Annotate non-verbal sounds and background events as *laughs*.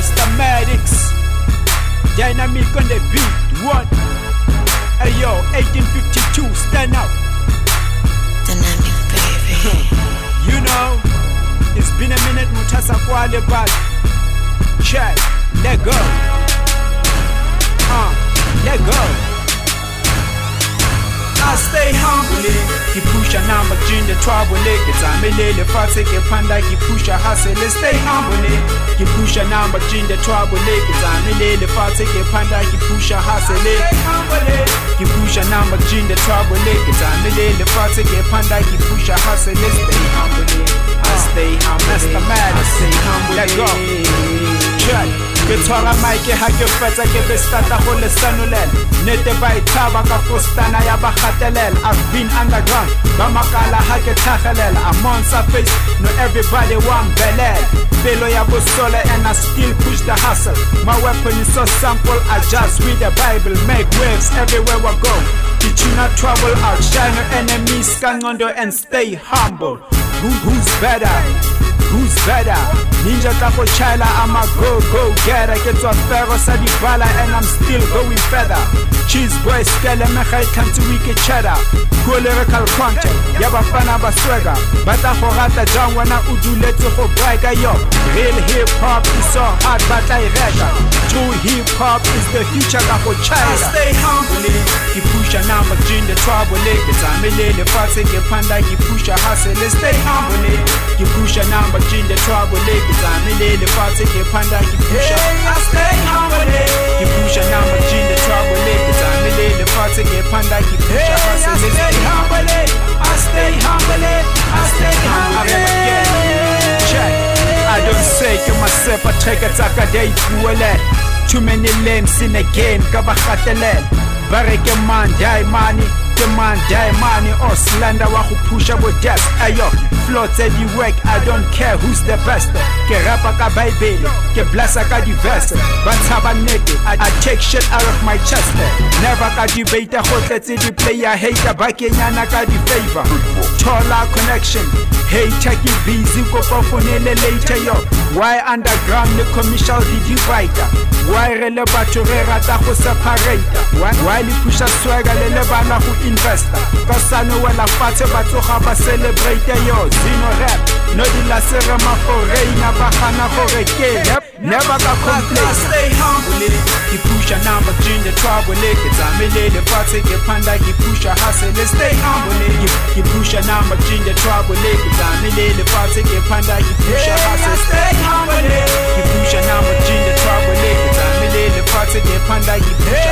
Mathematics. Dynamic on the beat. What? Hey yo, 1852, stand up. Dynamic baby. *laughs* You know, it's been a minute, Mutasa Kwale, but check, let go. Uh, let go. I stay humbly, kipusha namba jinda trouble kitsamelele fatse kephanda kipusha hasele stay humbly kipusha namba jinda trouble kitsamelele fatse kephanda kipusha hasele kipusha namba jinda trouble kitsamelele fatse kephanda kipusha hasele stay humble tshwara maike ha ke fetsa ke be stata go le sanolela nete ba ithaba ka fostana ya ba gatelela i've been underground ba makala ha ke tlhagelela. I'm on surface no everybody want belela pelo ya bosola and i still push the hustle. My weapon is so simple i just read the bible make waves everywhere i go. Did you not trouble outshine your enemies kangcondo and stay humble. Who, who's better better? Ninja tla go chila, I'm a go go getter Ke tswa fero sa dibala and I'm still going further. Cheese boy skele me ga itlhantse o ike cheddar. Cool lyrical content ya bafana ba swagger. Ba tla go rata jang wena o duletse go breka yo. Real hip hop is so hard ba tla e reka True hip hop is the future ka go chila Stay humble. Ke pusha nama jinda trouble Ke tsamelele fatshe ke phanda ke pusha hustle Stay humble Ke pusha nama jinda trouble Ke tsamelele fatshe ke phanda ke pusha I stay humble Ke pusha nama jinda trouble take a taka day fuele Too many lames in a game ka ba gatelela ba re ke man die money ke man die money or slander wa go pusha bo death. Ayo flow tse di work I don't care who's the best. Ke rapa ka bible ke blessa ka di verse ba tshaba nnete I, take shit out of my chest. Never ka debate go tletse di player hater ba kenyana ka di favor thola connection hater ke busy ko fofonele later yo. Why underground le commercial di divider? Why re le batho re rata go separate why, why le pusha swagger le le bana go investor. Ka sane wela fatshe ba tloga ba celebrate yo. Zino rap no di lasere maforeina ba gana gore ke rap never ka complain ngipusha namba ginger trouble ngizamilele fatshe ngephanda ngipusha hasele stay humble. Ngipusha namba ginger trouble ngizamilele fatshe ngephanda ngipusha hasele stay humble. Pusha namba ginger trouble ngizamilele fatshe ngephanda ngipusha